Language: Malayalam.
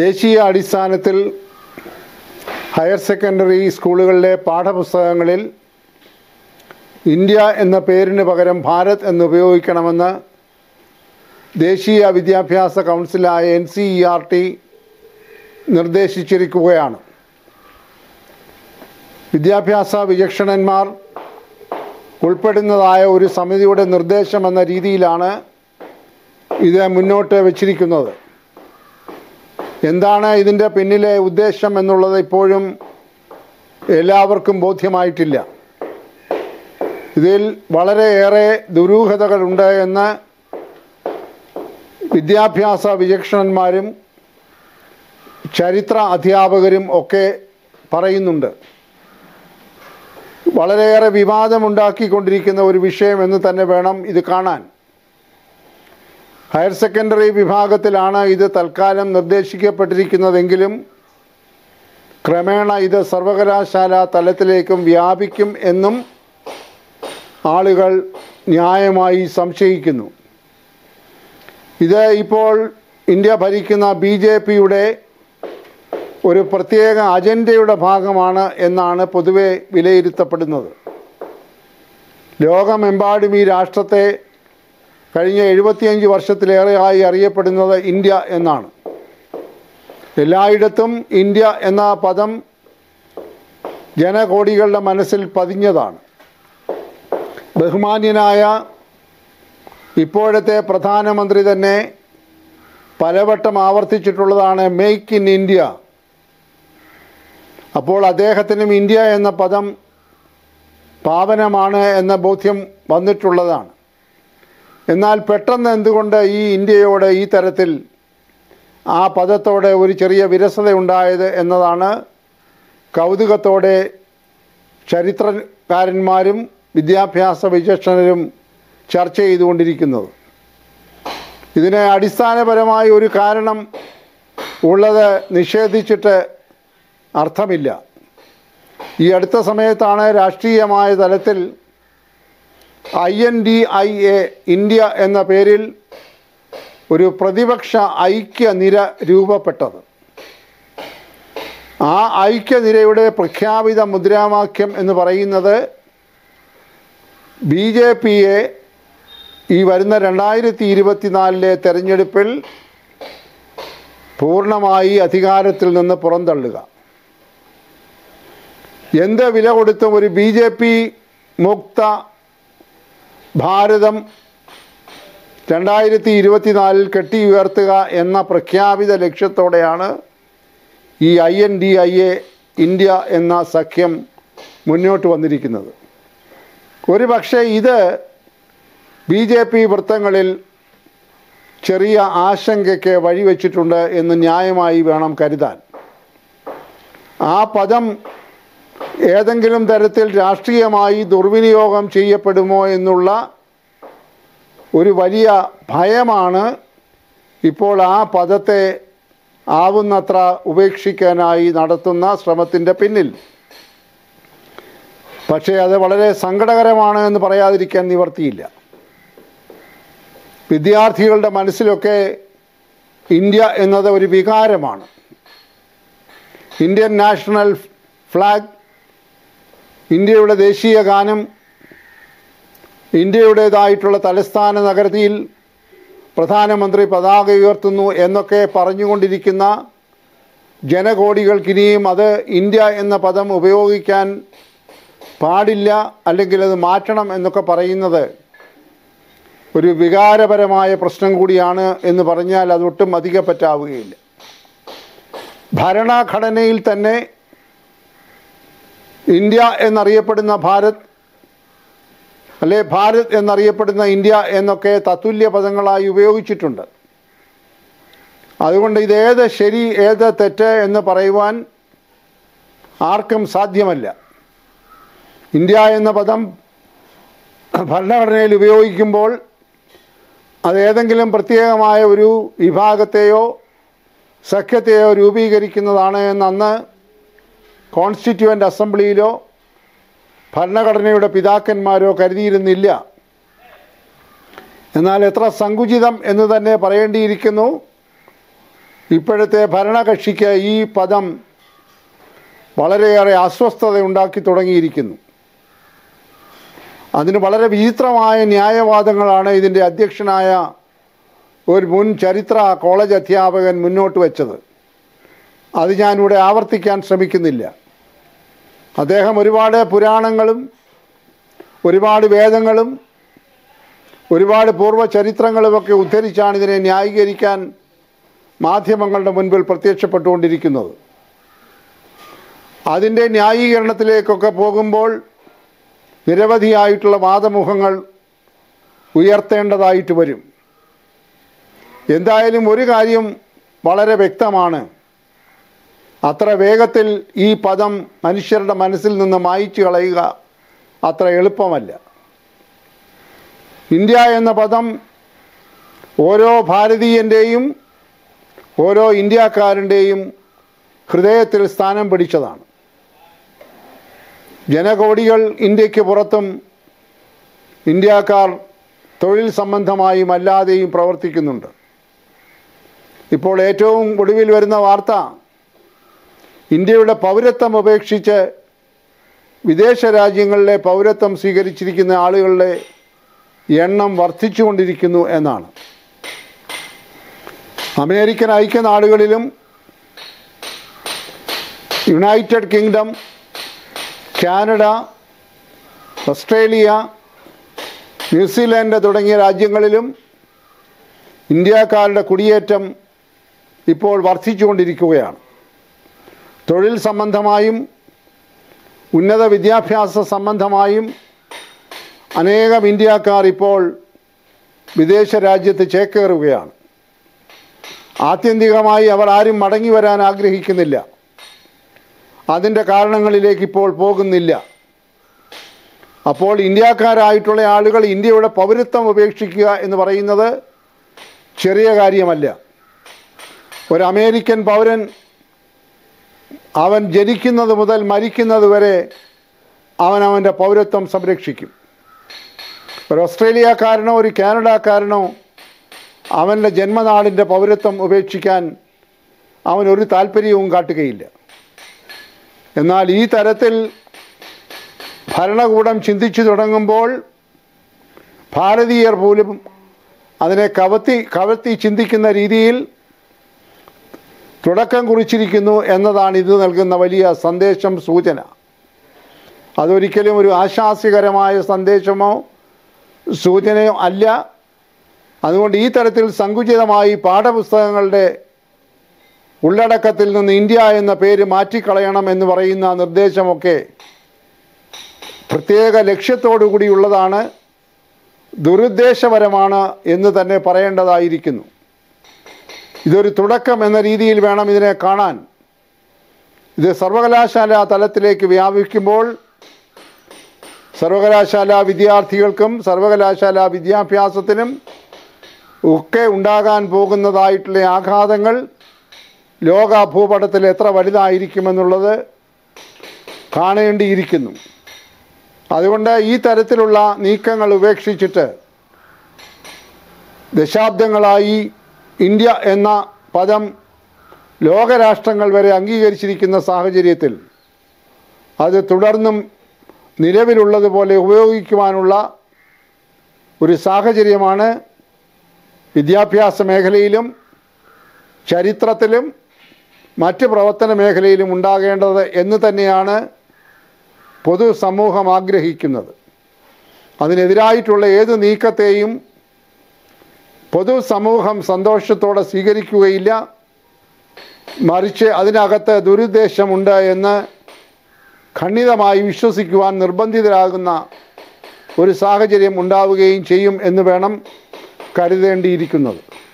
ദേശീയ അടിസ്ഥാനത്തിൽ ഹയർ സെക്കൻഡറി സ്കൂളുകളിലെ പാഠപുസ്തകങ്ങളിൽ ഇന്ത്യ എന്ന പേരിന് പകരം ഭാരത് എന്ന് ഉപയോഗിക്കണമെന്ന് ദേശീയ വിദ്യാഭ്യാസ കൗൺസിലായ N C E R T നിർദ്ദേശിച്ചിരിക്കുകയാണ്. വിദ്യാഭ്യാസ വിചക്ഷണന്മാർ ഉൾപ്പെടുന്നതായ ഒരു സമിതിയുടെ നിർദ്ദേശം എന്ന രീതിയിലാണ് ഇത് മുന്നോട്ട് വച്ചിരിക്കുന്നത്. എന്താണ് ഇതിന്റെ പിന്നിലെ ഉദ്ദേശം എന്നുള്ളത് ഇപ്പോഴും എല്ലാവർക്കും ബോധ്യമായിട്ടില്ല. ഇതിൽ വളരെയേറെ ദുരൂഹതകളുണ്ട് എന്ന് വിദ്യാഭ്യാസ വിചക്ഷണന്മാരും ചരിത്ര അധ്യാപകരും ഒക്കെ പറയുന്നുണ്ട്. വളരെയേറെ വിവാദമുണ്ടാക്കിക്കൊണ്ടിരിക്കുന്ന ഒരു വിഷയം എന്ന് തന്നെ വേണം ഇത് കാണാൻ. ഹയർ സെക്കൻഡറി വിഭാഗത്തിലാണ് ഇത് തൽക്കാലം നിർദ്ദേശിക്കപ്പെട്ടിരിക്കുന്നതെങ്കിലും ക്രമേണ ഇത് സർവകലാശാല തലത്തിലേക്കും വ്യാപിക്കും എന്നും ആളുകൾ ന്യായമായി സംശയിക്കുന്നു. ഇത് ഇപ്പോൾ ഇന്ത്യ ഭരിക്കുന്ന ബി ജെ പിയുടെ ഒരു പ്രത്യേക അജണ്ടയുടെ ഭാഗമാണ് എന്നാണ് പൊതുവെ വിലയിരുത്തപ്പെടുന്നത്. ലോകമെമ്പാടും ഈ രാഷ്ട്രത്തെ കഴിഞ്ഞ എഴുപത്തിയഞ്ച് വർഷത്തിലേറെയായി അറിയപ്പെടുന്നത് ഇന്ത്യ എന്നാണ്. എല്ലായിടത്തും ഇന്ത്യ എന്ന പദം ജനകോടികളുടെ മനസ്സിൽ പതിഞ്ഞതാണ്. ബഹുമാന്യനായ ഇപ്പോഴത്തെ പ്രധാനമന്ത്രി തന്നെ പലവട്ടം ആവർത്തിച്ചിട്ടുള്ളതാണ് മേക്ക് ഇൻ ഇന്ത്യ അപ്പോൾ അദ്ദേഹത്തിനും ഇന്ത്യ എന്ന പദം പാവനമാണ് എന്ന ബോധ്യം വന്നിട്ടുള്ളതാണ്. എന്നാൽ പെട്ടെന്ന് എന്തുകൊണ്ട് ഈ ഇന്ത്യയോടെ ഈ തരത്തിൽ ആ പദത്തോടെ ഒരു ചെറിയ വിരസത ഉണ്ടായത് എന്നതാണ് കൗതുകത്തോടെ ചരിത്രകാരന്മാരും വിദ്യാഭ്യാസ വിചക്ഷണരും ചർച്ച ചെയ്തുകൊണ്ടിരിക്കുന്നത്. ഇതിന് അടിസ്ഥാനപരമായി ഒരു കാരണം ഉള്ളത് നിഷേധിച്ചിട്ട് അർത്ഥമില്ല. ഈ അടുത്ത സമയത്താണ് രാഷ്ട്രീയമായ തലത്തിൽ I N D I A India എന്ന പേരിൽ ഒരു പ്രതിപക്ഷ ഐക്യനിര രൂപപ്പെട്ടത്. ആ ഐക്യനിരയുടെ പ്രഖ്യാപിത മുദ്രാവാക്യം എന്ന് പറയുന്നത് ബി ജെ പിയെ ഈ വരുന്ന രണ്ടായിരത്തി ഇരുപത്തിനാലിലെ തെരഞ്ഞെടുപ്പിൽ പൂർണമായി അധികാരത്തിൽ നിന്ന് പുറന്തള്ളുക. എന്ത് വില കൊടുത്തും ഒരു ബി ജെ പി മുക്ത ഭാരതം രണ്ടായിരത്തി ഇരുപത്തിനാലിൽ കെട്ടി ഉയർത്തുക എന്ന പ്രഖ്യാപിത ലക്ഷ്യത്തോടെയാണ് ഈ I N D I A India എന്ന സഖ്യം മുന്നോട്ട് വന്നിരിക്കുന്നത്. ഒരു പക്ഷേ ഇത് ബി ജെ പി വൃത്തങ്ങളിൽ ചെറിയ ആശങ്കയ്ക്ക് വഴിവെച്ചിട്ടുണ്ട് എന്ന് ന്യായമായി വേണം കരുതാൻ. ആ പദം ഏതെങ്കിലും തരത്തിൽ രാഷ്ട്രീയമായി ദുർവിനിയോഗം ചെയ്യപ്പെടുമോ എന്നുള്ള ഒരു വലിയ ഭയമാണ് ഇപ്പോൾ ആ പദത്തെ ആവുന്നത്ര ഉപേക്ഷിക്കാനായി നടത്തുന്ന ശ്രമത്തിന്റെ പിന്നിൽ. പക്ഷേ അത് വളരെ സങ്കടകരമാണ് എന്ന് പറയാതിരിക്കാൻ നിവർത്തിയില്ല. വിദ്യാർത്ഥികളുടെ മനസ്സിലൊക്കെ ഇന്ത്യ എന്നത് ഒരു വികാരമാണ്. ഇന്ത്യൻ നാഷണൽ ഫ്ലാഗ് ഇന്ത്യയുടെ ദേശീയ ഗാനം ഇന്ത്യയുടേതായിട്ടുള്ള തലസ്ഥാന നഗരത്തിൽ പ്രധാനമന്ത്രി പതാക ഉയർത്തുന്നു എന്നൊക്കെ പറഞ്ഞുകൊണ്ടിരിക്കുന്ന ജനകോടികൾക്കിനിയും അത് ഇന്ത്യ എന്ന പദം ഉപയോഗിക്കാൻ പാടില്ല അല്ലെങ്കിൽ അത് മാറ്റണം എന്നൊക്കെ പറയുന്നത് ഒരു വികാരപരമായ പ്രശ്നം കൂടിയാണ് എന്ന് പറഞ്ഞാൽ അതൊട്ടും അധികപ്പറ്റാവുകയില്ല. ഭരണഘടനയിൽ തന്നെ ഇന്ത്യ എന്നറിയപ്പെടുന്ന ഭാരത് അല്ലെ ഭാരത് എന്നറിയപ്പെടുന്ന ഇന്ത്യ എന്നൊക്കെ തത്തുല്യ പദങ്ങളായി ഉപയോഗിച്ചിട്ടുണ്ട്. അതുകൊണ്ട് ഇതേത് ശരി ഏത് തെറ്റ് എന്ന് പറയുവാൻ ആർക്കും സാധ്യമല്ല. ഇന്ത്യ എന്ന പദം ഭരണഘടനയിൽ ഉപയോഗിക്കുമ്പോൾ അത് ഏതെങ്കിലും പ്രത്യേകമായ ഒരു വിഭാഗത്തെയോ സഖ്യത്തെയോ രൂപീകരിക്കുന്നതാണ് എന്ന് അന്ന് കോൺസ്റ്റിറ്റ്യുവന്റ് അസംബ്ലിയിലോ ഭരണഘടനയുടെ പിതാക്കന്മാരോ കരുതിയിരുന്നില്ല. എന്നാൽ എത്ര സങ്കുചിതം എന്ന് തന്നെ പറയേണ്ടിയിരിക്കുന്നു. ഇപ്പോഴത്തെ ഭരണകക്ഷിക്ക് ഈ പദം വളരെയേറെ അസ്വസ്ഥത ഉണ്ടാക്കി തുടങ്ങിയിരിക്കുന്നു. അതിന് വളരെ വിചിത്രമായ ന്യായവാദങ്ങളാണ് ഇതിന്റെ അധ്യക്ഷനായ ഒരു മുൻ ചരിത്ര കോളേജ് അധ്യാപകൻ മുന്നോട്ട് വെച്ചത്. അത് ഞാനിവിടെ ആവർത്തിക്കാൻ ശ്രമിക്കുന്നില്ല. അദ്ദേഹം ഒരുപാട് പുരാണങ്ങളും ഒരുപാട് വേദങ്ങളും ഒരുപാട് പൂർവ ചരിത്രങ്ങളുമൊക്കെ ഉദ്ധരിച്ചാണ് ഇതിനെ ന്യായീകരിക്കാൻ മാധ്യമങ്ങളുടെ മുൻപിൽ പ്രത്യക്ഷപ്പെട്ടുകൊണ്ടിരിക്കുന്നത്. അതിന്റെ ന്യായീകരണത്തിലേക്കൊക്കെ പോകുമ്പോൾ നിരവധിയായിട്ടുള്ള വാദമുഖങ്ങൾ ഉയർത്തേണ്ടതായിട്ട് വരും. എന്തായാലും ഒരു കാര്യം വളരെ വ്യക്തമാണ്. അത്ര വേഗത്തിൽ ഈ പദം മനുഷ്യരുടെ മനസ്സിൽ നിന്ന് മായിച്ചു കളയുക അത്ര എളുപ്പമല്ല. ഇന്ത്യ എന്ന പദം ഓരോ ഭാരതീയന്റെയും ഓരോ ഇന്ത്യക്കാരന്റെയും ഹൃദയത്തിൽ സ്ഥാനം പിടിച്ചതാണ്. ജനകോടികൾ ഇന്ത്യയ്ക്ക് പുറത്തും ഇന്ത്യക്കാർ തൊഴിൽ സംബന്ധമായും അല്ലാതെയും പ്രവർത്തിക്കുന്നുണ്ട്. ഇപ്പോൾ ഏറ്റവും ഒടുവിൽ വരുന്ന വാർത്ത ഇന്ത്യയുടെ പൗരത്വം ഉപേക്ഷിച്ച് വിദേശ രാജ്യങ്ങളിലെ പൗരത്വം സ്വീകരിച്ചിരിക്കുന്ന ആളുകളുടെ എണ്ണം വർദ്ധിച്ചുകൊണ്ടിരിക്കുന്നു എന്നാണ്. American ഐക്യനാടുകളിലും United Kingdom Canada Australia New Zealand തുടങ്ങിയ രാജ്യങ്ങളിലും ഇന്ത്യക്കാരുടെ കുടിയേറ്റം ഇപ്പോൾ വർദ്ധിച്ചുകൊണ്ടിരിക്കുകയാണ്. തൊഴിൽ സംബന്ധമായും ഉന്നത വിദ്യാഭ്യാസ സംബന്ധമായും അനേകം ഇന്ത്യക്കാർ ഇപ്പോൾ വിദേശ രാജ്യത്ത് ചേക്കേറുകയാണ്. ആത്യന്തികമായി അവർ ആരും മടങ്ങി വരാൻ ആഗ്രഹിക്കുന്നില്ല. അതിന്റെ കാരണങ്ങളിലേക്ക് ഇപ്പോൾ പോകുന്നില്ല. അപ്പോൾ ഇന്ത്യക്കാരായിട്ടുള്ള ആളുകൾ ഇന്ത്യയുടെ പൗരത്വം ഉപേക്ഷിക്കുക എന്ന് പറയുന്നത് ചെറിയ കാര്യമല്ല. ഒരു അമേരിക്കൻ പൗരൻ അവൻ ജനിക്കുന്നത് മുതൽ മരിക്കുന്നത് വരെ അവൻ അവന്റെ പൗരത്വം സംരക്ഷിക്കും. ഒരു ഓസ്ട്രേലിയക്കാരനോ ഒരു കാനഡക്കാരനോ അവന്റെ ജന്മനാടിന്റെ പൗരത്വം ഉപേക്ഷിക്കാൻ അവൻ ഒരു താല്പര്യവും കാട്ടുകയില്ല. എന്നാൽ ഈ തരത്തിൽ ഭരണകൂടം ചിന്തിച്ചു തുടങ്ങുമ്പോൾ ഭാരതീയർ പോലും അതിനെ കവത്തി കവത്തി ചിന്തിക്കുന്ന രീതിയിൽ തുടക്കം കുറിച്ചിരിക്കുന്നു എന്നതാണ് ഇത് നൽകുന്ന വലിയ സന്ദേശം സൂചന. അതൊരിക്കലും ഒരു ആശാസ്യകരമായ സന്ദേശമോ സൂചനയോ അല്ല. അതുകൊണ്ട് ഈ തരത്തിൽ സങ്കുചിതമായി പാഠപുസ്തകങ്ങളുടെ ഉള്ളടക്കത്തിൽ നിന്ന് ഇന്ത്യ എന്ന പേര് മാറ്റിക്കളയണം എന്ന് പറയുന്ന നിർദ്ദേശമൊക്കെ പ്രത്യേക ലക്ഷ്യത്തോടു കൂടിയുള്ളതാണ് ദുരുദ്ദേശപരമാണ് എന്ന് തന്നെ പറയേണ്ടതായിരിക്കുന്നു. ഇതൊരു തുടക്കം എന്ന രീതിയിൽ വേണം ഇതിനെ കാണാൻ. ഇത് സർവകലാശാല തലത്തിലേക്ക് വ്യാപിക്കുമ്പോൾ സർവകലാശാല വിദ്യാർത്ഥികൾക്കും സർവകലാശാല വിദ്യാഭ്യാസത്തിനും ഒക്കെ ഉണ്ടാകാൻ പോകുന്നതായിട്ടുള്ള ആഘാതങ്ങൾ ലോക ഭൂപടത്തിൽ എത്ര വലുതായിരിക്കുമെന്നുള്ളത് കാണേണ്ടിയിരിക്കുന്നു. അതുകൊണ്ട് ഈ തരത്തിലുള്ള നീക്കങ്ങൾ ഉപേക്ഷിച്ചിട്ട് ദശാബ്ദങ്ങളായി ഇന്ത്യ എന്ന പദം ലോകരാഷ്ട്രങ്ങൾ വരെ അംഗീകരിച്ചിരിക്കുന്ന സാഹചര്യത്തിൽ അത് തുടർന്നും നിലവിലുള്ളതുപോലെ ഉപയോഗിക്കുവാനുള്ള ഒരു സാഹചര്യമാണ് വിദ്യാഭ്യാസ മേഖലയിലും ചരിത്രത്തിലും മറ്റ് പ്രവർത്തന മേഖലയിലും ഉണ്ടാകേണ്ടത് എന്ന് തന്നെയാണ് പൊതുസമൂഹം ആഗ്രഹിക്കുന്നത്. അതിനെതിരായിട്ടുള്ള ഏത് നീക്കത്തെയും പൊതുസമൂഹം സന്തോഷത്തോടെ സ്വീകരിക്കുകയില്ല. മറിച്ച് അതിനകത്ത് ദുരുദ്ദേശമുണ്ട് എന്ന് ഖണ്ഡിതമായി വിശ്വസിക്കുവാൻ നിർബന്ധിതരാകുന്ന ഒരു സാഹചര്യം ഉണ്ടാവുകയും ചെയ്യും എന്ന് വേണം കരുതേണ്ടിയിരിക്കുന്നത്.